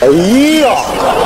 哎呀。